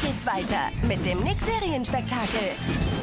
geht's weiter mit dem Nick Serienspektakel.